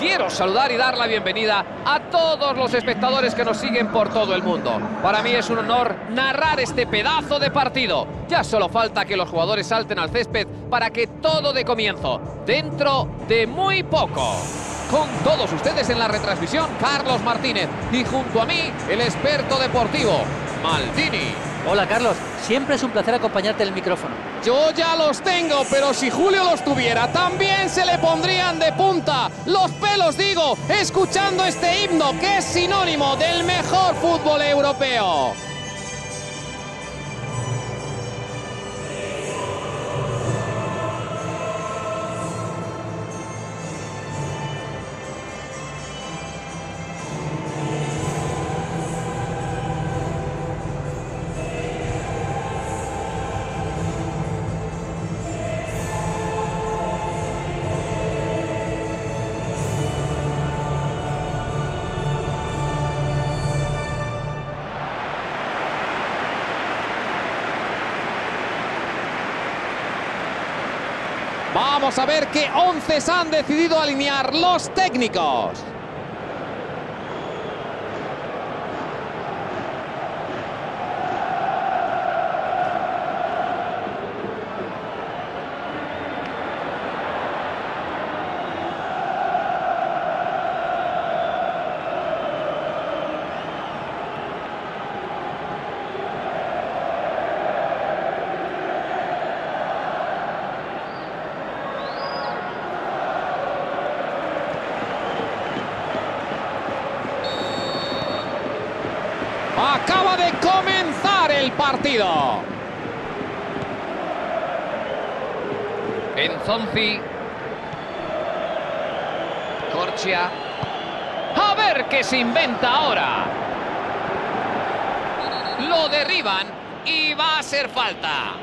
quiero saludar y dar la bienvenida a todos los espectadores que nos siguen por todo el mundo. Para mí es un honor narrar este pedazo de partido. Ya solo falta que los jugadores salten al césped para que todo de comienzo, dentro de muy poco. Con todos ustedes en la retransmisión, Carlos Martínez. Y junto a mí, el experto deportivo, Maldini. Hola Carlos, siempre es un placer acompañarte en el micrófono. Yo ya los tengo, pero si Julio los tuviera, también se le pondrían de punta. Los pelos, digo, escuchando este himno que es sinónimo del mejor fútbol europeo. Vamos a ver qué once han decidido alinear los técnicos. Acaba de comenzar el partido. Enzonzi. Corchia. A ver qué se inventa ahora. Lo derriban y va a ser falta.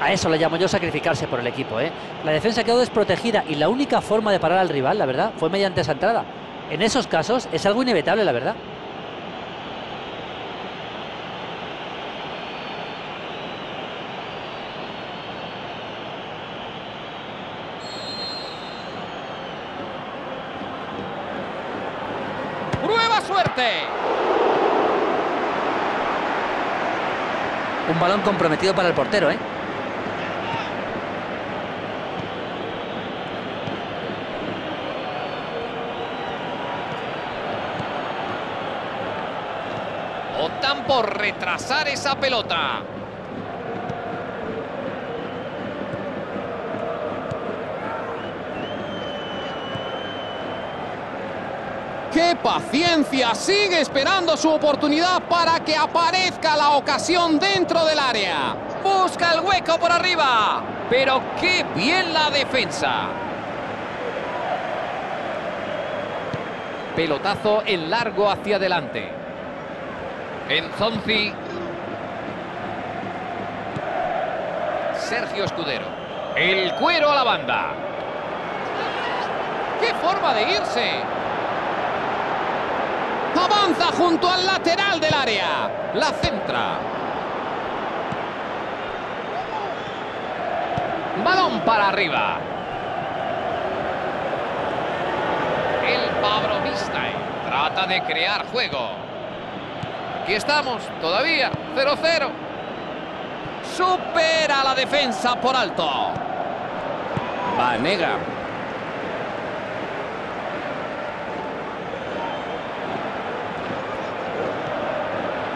A eso le llamo yo sacrificarse por el equipo, ¿eh? La defensa quedó desprotegida y la única forma de parar al rival, la verdad, fue mediante esa entrada. En esos casos es algo inevitable, la verdad. Suerte! Un balón comprometido para el portero, ¿eh? Optan por retrasar esa pelota. ¡Qué paciencia! Sigue esperando su oportunidad para que aparezca la ocasión dentro del área. Busca el hueco por arriba. Pero qué bien la defensa. Pelotazo en largo hacia adelante. Enzonzi. Sergio Escudero. El cuero a la banda. ¡Qué forma de irse! Avanza junto al lateral del área. La centra. Balón para arriba. El Pavlovista trata de crear juego. Aquí estamos, todavía, 0-0. Supera la defensa por alto. Vanega.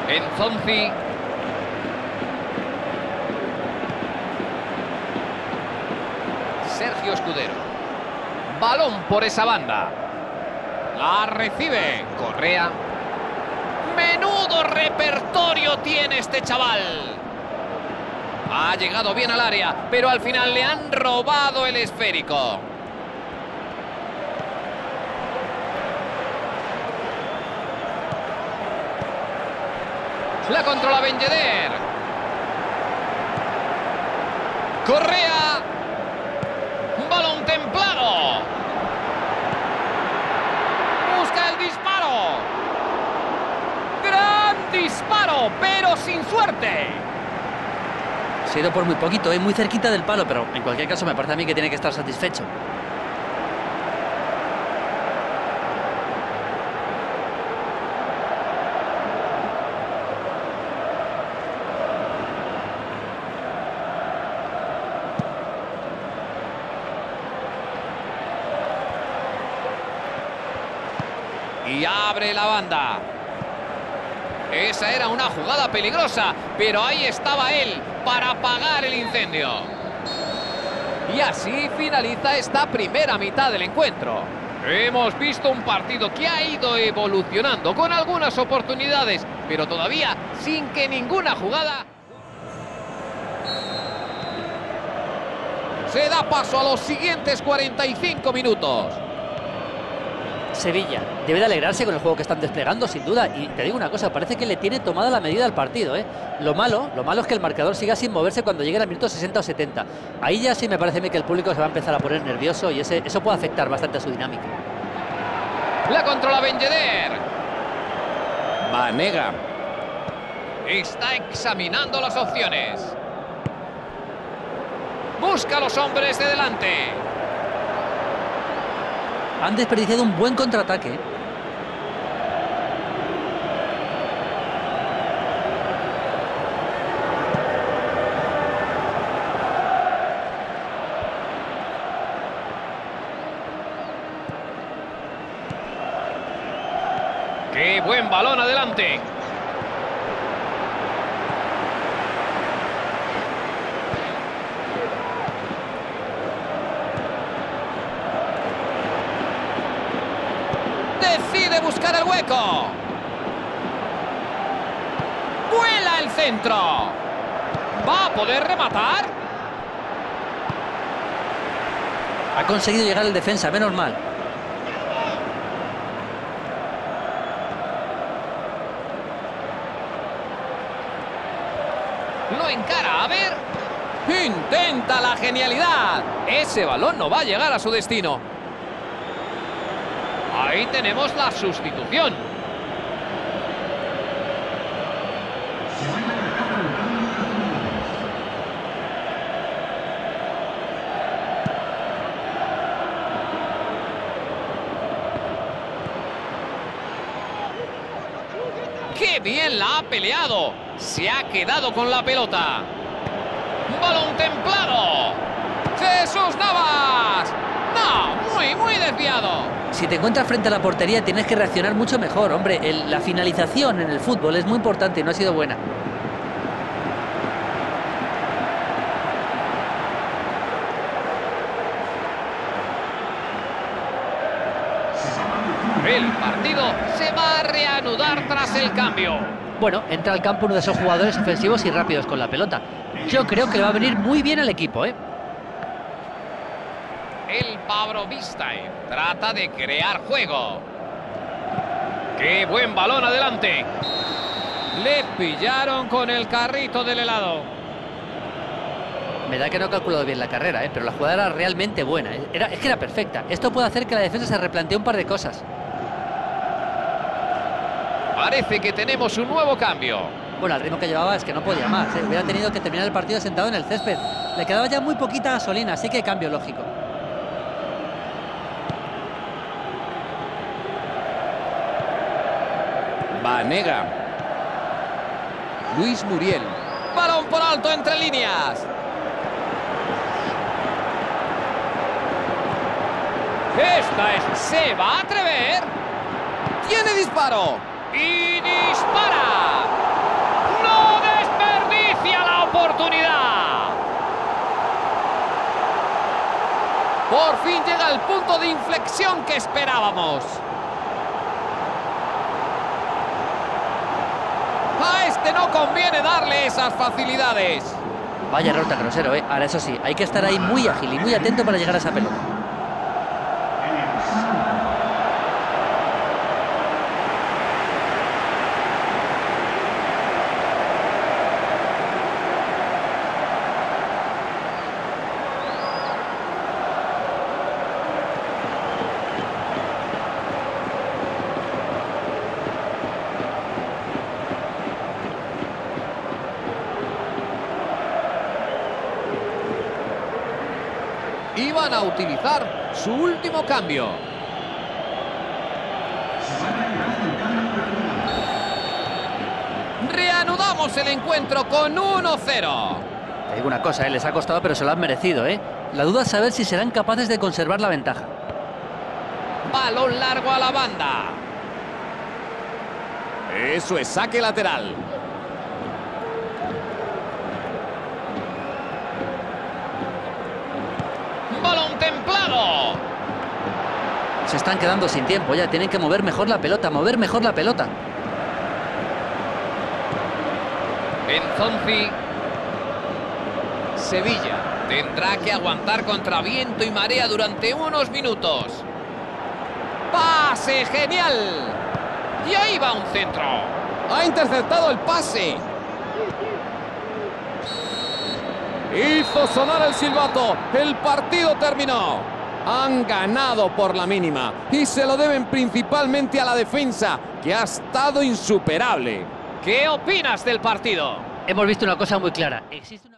Enzonzi. Sergio Escudero. Balón por esa banda. La recibe. Correa. Menudo repertorio tiene este chaval. Ha llegado bien al área, pero al final le han robado el esférico. La controla Ben. Correa. Balón templado. Busca el disparo. Gran disparo, pero sin suerte. Se ha ido por muy poquito, ¿eh? muy cerquita del palo, pero en cualquier caso me parece a mí que tiene que estar satisfecho. Y abre la banda. Esa era una jugada peligrosa, pero ahí estaba él para apagar el incendio. Y así finaliza esta primera mitad del encuentro. Hemos visto un partido que ha ido evolucionando con algunas oportunidades, pero todavía sin que ninguna jugada... Se da paso a los siguientes 45 minutos. Sevilla debe de alegrarse con el juego que están desplegando, sin duda. Y te digo una cosa, parece que le tiene tomada la medida al partido. ¿eh? Lo malo, lo malo es que el marcador siga sin moverse cuando llegue al minuto 60 o 70. Ahí ya sí me parece a mí que el público se va a empezar a poner nervioso y ese, eso puede afectar bastante a su dinámica. La controla Ben Yedder. Vanega. Está examinando las opciones. Busca a los hombres de delante. Han desperdiciado un buen contraataque. ¡Qué buen balón adelante! Buscar el hueco. Vuela el centro. ¿Va a poder rematar? Ha conseguido llegar el defensa, menos mal. Lo encara, a ver. Intenta la genialidad. Ese balón no va a llegar a su destino. Ahí tenemos la sustitución. ¡Qué bien la ha peleado! Se ha quedado con la pelota. ¡Balón templado! ¡Jesús Navas! ¡No! Muy, muy desviado. Si te encuentras frente a la portería tienes que reaccionar mucho mejor. Hombre, el- la finalización en el fútbol es muy importante y no ha sido buena. El partido se va a reanudar tras el cambio. Bueno, entra al campo uno de esos jugadores ofensivos y rápidos con la pelota. Yo creo que le va a venir muy bien al equipo, ¿eh? El Pablo Vistain trata de crear juego. ¡Qué buen balón adelante! Le pillaron con el carrito del helado. Me da que no ha calculado bien la carrera, ¿eh? pero la jugada era realmente buena. ¿eh? Era, es que era perfecta. Esto puede hacer que la defensa se replantee un par de cosas. Parece que tenemos un nuevo cambio. Bueno, al ritmo que llevaba es que no podía más. ¿eh? Hubiera tenido que terminar el partido sentado en el césped. Le quedaba ya muy poquita gasolina, así que cambio lógico. Vanega. Luis Muriel. Balón por alto entre líneas. Esta es. ¿Se va a atrever? Tiene disparo. Y dispara. No desperdicia la oportunidad. Por fin llega el punto de inflexión que esperábamos. No conviene darle esas facilidades. Vaya error tan grosero, ¿eh? Ahora, eso sí, hay que estar ahí muy ágil y muy atento para llegar a esa pelota. Iban a utilizar su último cambio. Reanudamos el encuentro con 1-0. Te digo una cosa, ¿eh? les ha costado, pero se lo han merecido, ¿eh? La duda es saber si serán capaces de conservar la ventaja. Balón largo a la banda. Eso es saque lateral. Balón templado. Se están quedando sin tiempo ya. Tienen que mover mejor la pelota, mover mejor la pelota. Enzonzi. Sevilla tendrá que aguantar contra viento y marea durante unos minutos. ¡Pase genial! Y ahí va un centro. Ha interceptado el pase. Hizo sonar el silbato. El partido terminó. Han ganado por la mínima y se lo deben principalmente a la defensa, que ha estado insuperable. ¿Qué opinas del partido? Hemos visto una cosa muy clara. Existe una...